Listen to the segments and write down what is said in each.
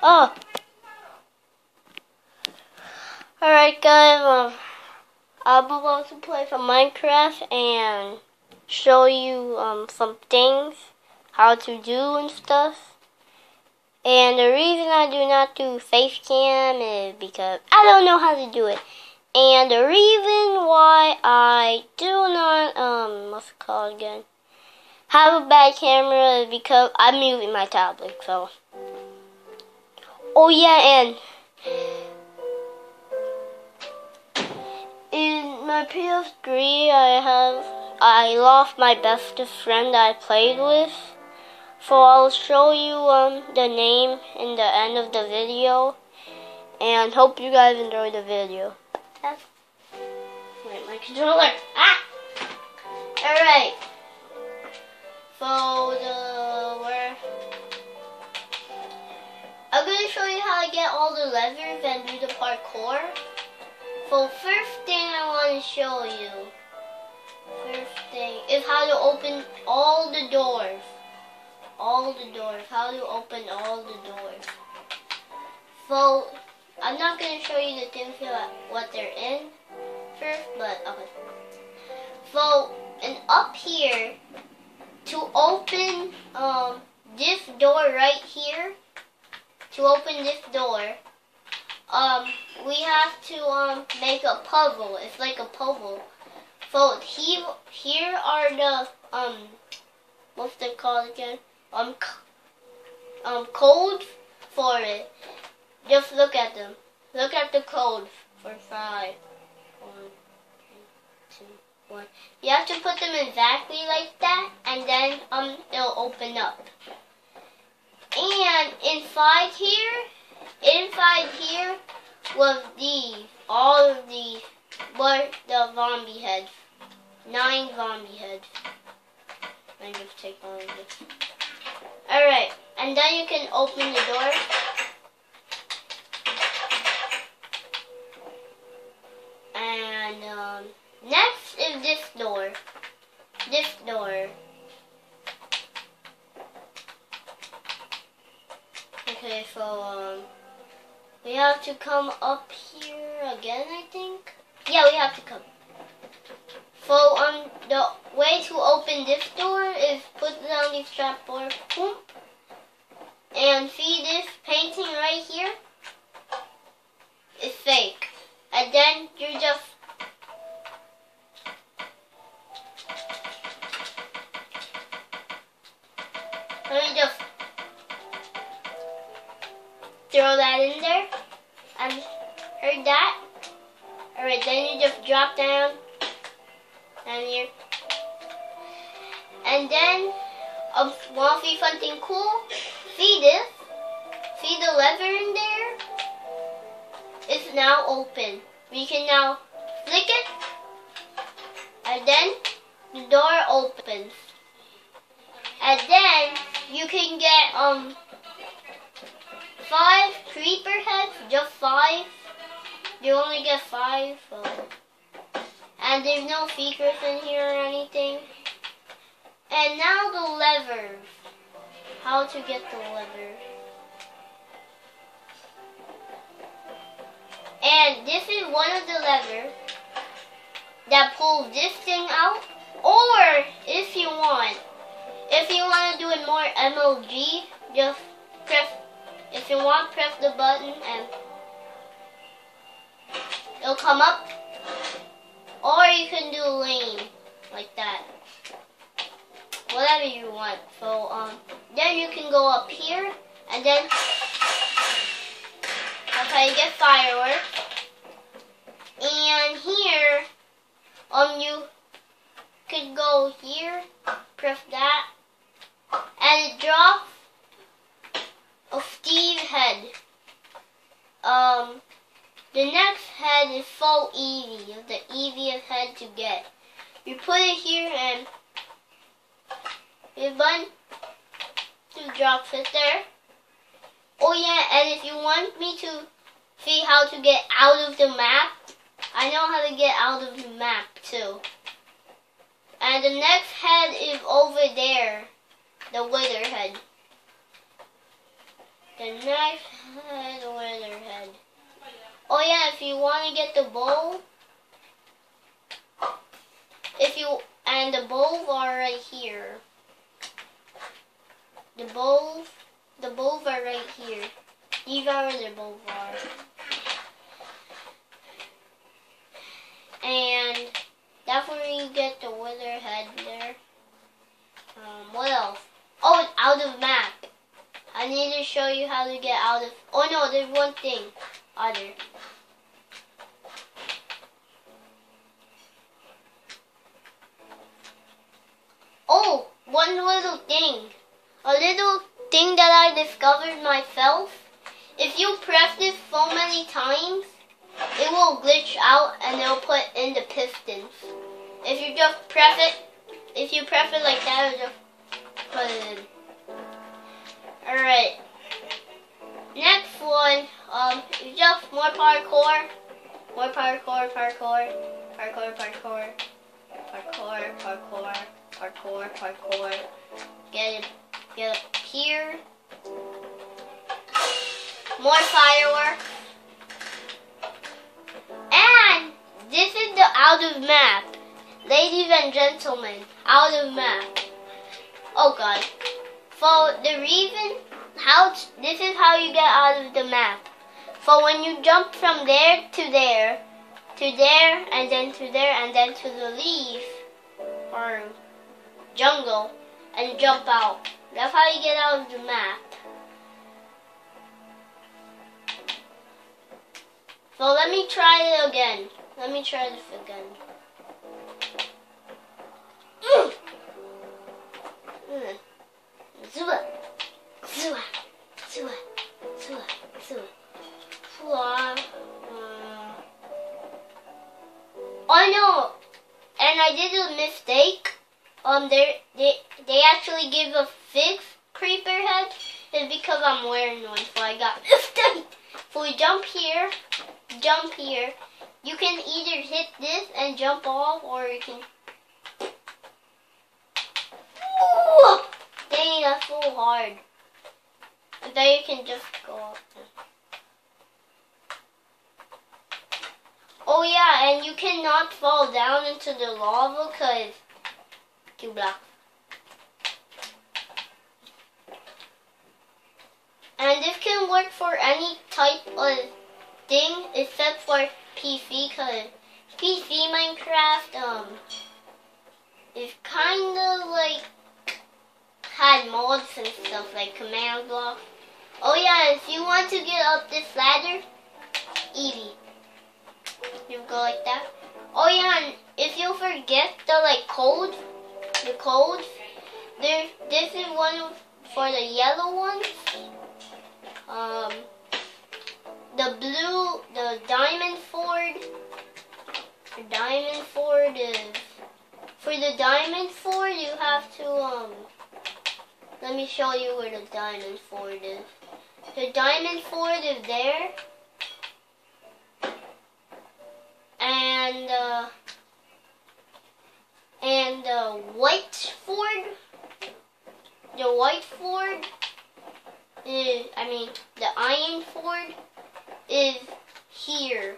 Oh. Alright guys, um, I'm about to play some Minecraft and show you um, some things, how to do and stuff. And the reason I do not do face cam is because I don't know how to do it. And the reason why I do not, um, what's it called again? Have a bad camera is because I'm using my tablet, so. Oh yeah, and in my PS3 I have, I lost my best friend I played with. So I'll show you um, the name in the end of the video. And hope you guys enjoy the video. Wait, my controller. Ah! Alright. So the to get all the levers and do the parkour. So first thing I want to show you, first thing is how to open all the doors. All the doors. How to open all the doors. So I'm not gonna show you the things what they're in first, but okay. So and up here to open um, this door right here, to open this door, um, we have to um, make a puzzle. It's like a puzzle. So he, here are the um, what's they called again? Um, um, codes for it. Just look at them. Look at the codes for five. One, two, one. You have to put them exactly like that, and then um, it'll open up. And inside here, inside here was these, all of these were the zombie heads. Nine zombie heads. I just take all of this. Alright, and then you can open the door. Okay, so um, we have to come up here again, I think. Yeah, we have to come. So um, the way to open this door is put down these trapdoors, boom, and see this painting right here? Down here. And then um wanna see something cool? See this? See the lever in there? It's now open. We can now flick it and then the door opens. And then you can get um five creeper heads, just five. You only get five. And there's no secrets in here or anything. And now the lever. How to get the lever. And this is one of the levers that pulls this thing out. Or if you want, if you want to do it more MLG, just press, if you want, press the button and it'll come up. You can do lane, like that. Whatever you want. So, um, then you can go up here, and then, how you get fireworks. And here, um, you could go here, press that, and it drops a Steve head. Um, the next head is so easy. It's the easiest head to get. You put it here and you button to drop it there. Oh yeah, and if you want me to see how to get out of the map, I know how to get out of the map too. And the next head is over there. The wither head. the knife head, head. Oh yeah, if you want to get the bow, if you and the bow are right here. The bow, the bow are right here. These are the bow are. And that's where you get the wither head there. Um, what else? Oh, it's out of map. I need to show you how to get out of. Oh no, there's one thing. Other. Oh, one little thing. A little thing that I discovered myself. If you press this so many times, it will glitch out and it'll put in the pistons. If you just press it, if you press it like that, it'll just put it in. Alright. Next one, um, just more parkour. More parkour, parkour, parkour, parkour, parkour, parkour, parkour, parkour. Get it, get up here. More fireworks. And this is the out of map. Ladies and gentlemen, out of map. Oh god. For the reason how this is how you get out of the map. So when you jump from there to there, to there, and then to there, and then to the leaf or jungle, and jump out. That's how you get out of the map. So let me try it again. Let me try this again. Mm. Zua. Zua. Zua. Zua. Zua. And I did a mistake. Um, they they actually give a fifth creeper head. It's because I'm wearing one, so I got mistake. So we jump here, jump here. You can either hit this and jump off, or you can. Ooh! Dang, that's so hard. Then you can just go up. Oh yeah, and you cannot fall down into the lava because two blocks. And this can work for any type of thing except for PC because PC Minecraft um is kind of like had mods and stuff like command block. Oh yeah, if you want to get up this ladder, easy. You go like that. Oh yeah, and if you forget the like code, the code, there this is one for the yellow ones. Um, the blue, the diamond ford, the diamond ford is, for the diamond ford you have to, um, let me show you where the diamond ford is. The diamond ford is there. And, uh, and the white ford, the white ford is, I mean, the iron ford is here.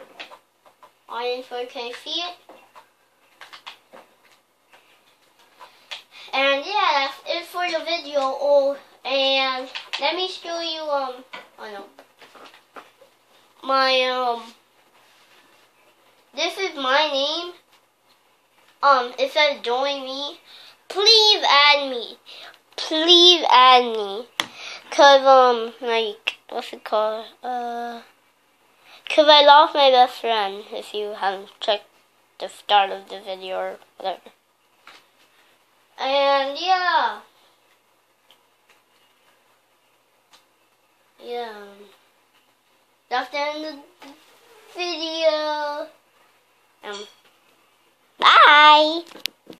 Iron ford, can you see it? And yeah, that's it for the video. Oh, and let me show you, um, oh no. My, um, this is my name. Um, it says join me. Please add me. Please add me. Cause, um, like, what's it called? Uh, cause I lost my best friend, if you haven't checked the start of the video or whatever. And, yeah. Yeah. That's the end of the video. Um, Bye.